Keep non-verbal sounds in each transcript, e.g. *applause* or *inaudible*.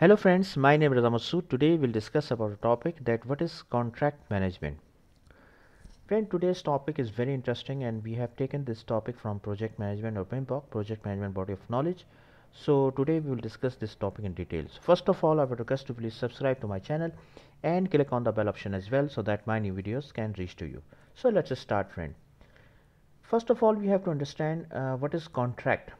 Hello friends, my name is Ramasu. Today we'll discuss about a topic that what is contract management. Friend, today's topic is very interesting and we have taken this topic from project management or PMBOK, project management body of knowledge. So today we will discuss this topic in details. First of all, I would request to please subscribe to my channel and click on the bell option as well so that my new videos can reach to you. So let's start friend. First of all, we have to understand uh, what is contract.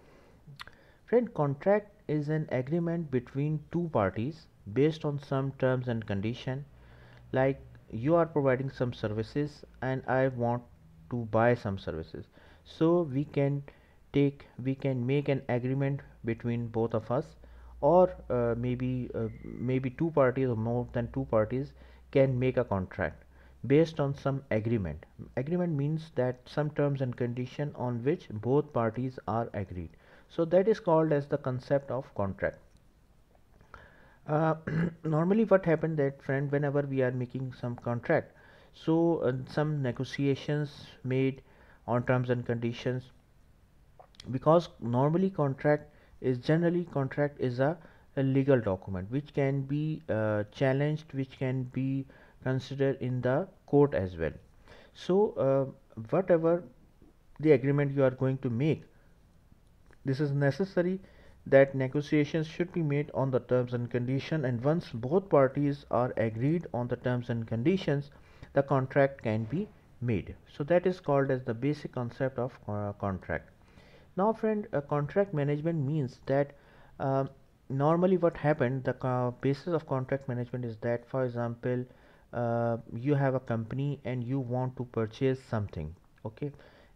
Friend, contract is an agreement between two parties based on some terms and condition. Like you are providing some services and I want to buy some services. So we can take we can make an agreement between both of us or uh, maybe uh, maybe two parties or more than two parties can make a contract based on some agreement. Agreement means that some terms and condition on which both parties are agreed so that is called as the concept of contract. Uh, *clears throat* normally what happened that friend whenever we are making some contract so uh, some negotiations made on terms and conditions because normally contract is generally contract is a, a legal document which can be uh, challenged which can be considered in the court as well. So uh, whatever the agreement you are going to make this is necessary that negotiations should be made on the terms and condition and once both parties are agreed on the terms and conditions the contract can be made. So that is called as the basic concept of uh, contract. Now friend uh, contract management means that uh, normally what happened the basis of contract management is that for example uh, you have a company and you want to purchase something okay?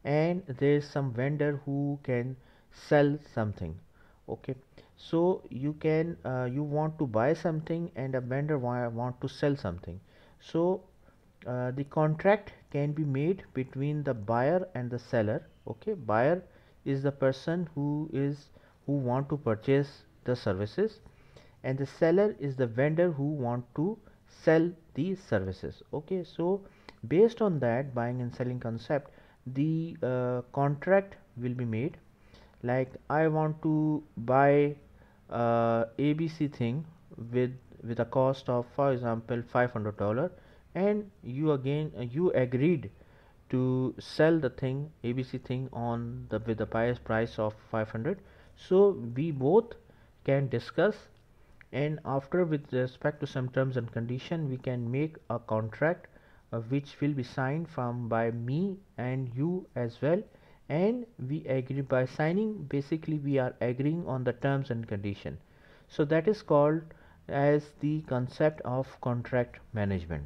And there is some vendor who can sell something okay? So you can uh, you want to buy something and a vendor wa want to sell something. So uh, the contract can be made between the buyer and the seller okay? Buyer is the person who is who want to purchase the services and the seller is the vendor who want to sell these services okay? So based on that buying and selling concept the uh, contract will be made like I want to buy uh, ABC thing with with a cost of for example $500 and you again uh, you agreed to sell the thing ABC thing on the with the price price of 500 so we both can discuss and after with respect to some terms and condition we can make a contract uh, which will be signed from by me and you as well and we agree by signing. Basically we are agreeing on the terms and condition. So that is called as the concept of contract management.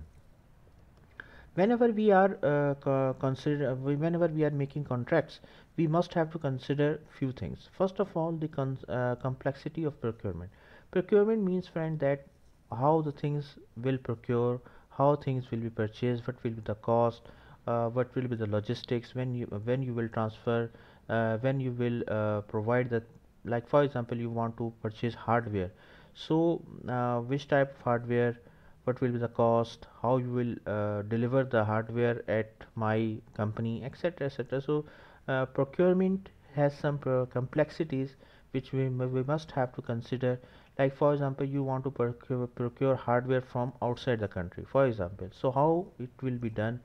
Whenever we are uh, consider whenever we are making contracts we must have to consider few things. First of all the uh, complexity of procurement. Procurement means friend that how the things will procure how things will be purchased what will be the cost uh, what will be the logistics when you when you will transfer uh, when you will uh, provide the like for example you want to purchase hardware. So uh, which type of hardware what will be the cost how you will uh, deliver the hardware at my company etc etc so uh, procurement has some complexities which we, we must have to consider. Like for example you want to procure, procure hardware from outside the country for example. So how it will be done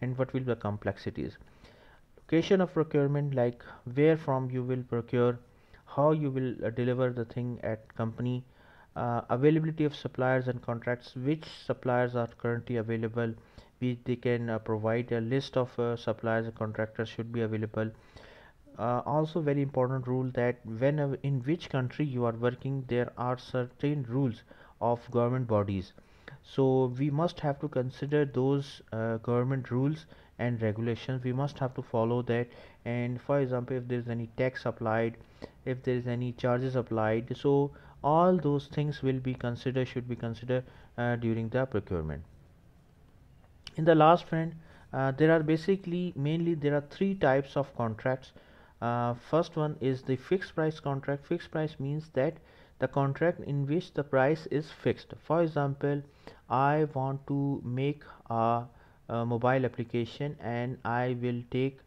and what will be the complexities. Location of procurement like where from you will procure how you will uh, deliver the thing at company uh, availability of suppliers and contracts which suppliers are currently available which they can uh, provide a list of uh, suppliers and contractors should be available. Uh, also very important rule that when in which country you are working there are certain rules of government bodies so we must have to consider those uh, government rules and regulations. We must have to follow that. And for example if there is any tax applied if there is any charges applied so all those things will be considered should be considered uh, during the procurement. In the last friend uh, there are basically mainly there are three types of contracts. Uh, first one is the fixed price contract. Fixed price means that the contract in which the price is fixed. For example I want to make a, a mobile application and I will take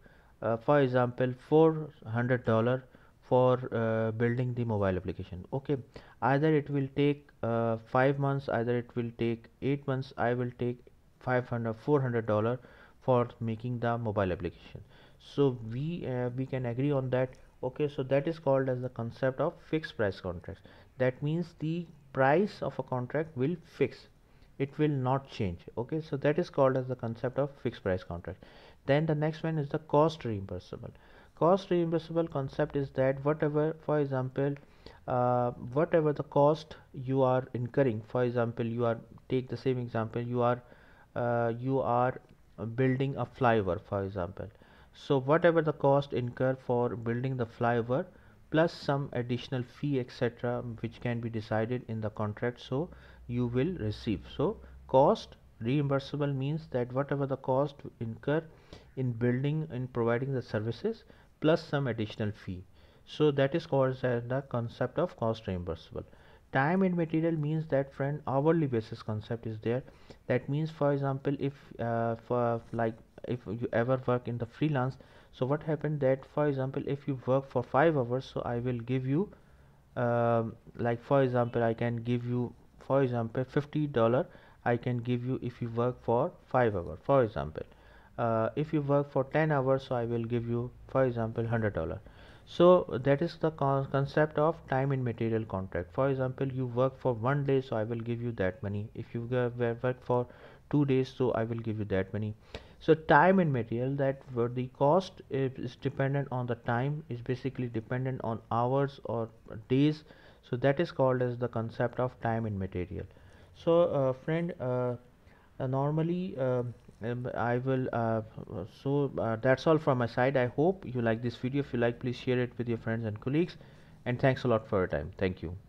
uh, for example $400 for uh, building the mobile application. Okay either it will take uh, 5 months either it will take 8 months I will take 500 400 dollar for making the mobile application. So we uh, we can agree on that okay so that is called as the concept of fixed price contracts. That means the price of a contract will fix. It will not change. Okay so that is called as the concept of fixed price contract. Then the next one is the cost reimbursable. Cost reimbursable concept is that whatever for example uh, whatever the cost you are incurring for example you are take the same example you are uh, you are building a flyover for example so whatever the cost incur for building the flyover plus some additional fee etc which can be decided in the contract so you will receive. So cost reimbursable means that whatever the cost incur in building and providing the services plus some additional fee. So that is called as the concept of cost reimbursable. Time and material means that friend hourly basis concept is there. That means for example if uh, for like if you ever work in the freelance so what happened that for example if you work for five hours so i will give you um, like for example i can give you for example 50 dollar i can give you if you work for five hours for example. Uh, if you work for 10 hours so i will give you for example 100 dollar. So that is the con concept of time and material contract. For example you work for one day so i will give you that money. If you work for two days so i will give you that money so time and material that where the cost is dependent on the time is basically dependent on hours or days. So that is called as the concept of time and material. So uh, friend uh, uh, normally um, um, I will uh, so uh, that's all from my side. I hope you like this video. If you like please share it with your friends and colleagues. And thanks a lot for your time. Thank you